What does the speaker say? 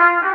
Bye.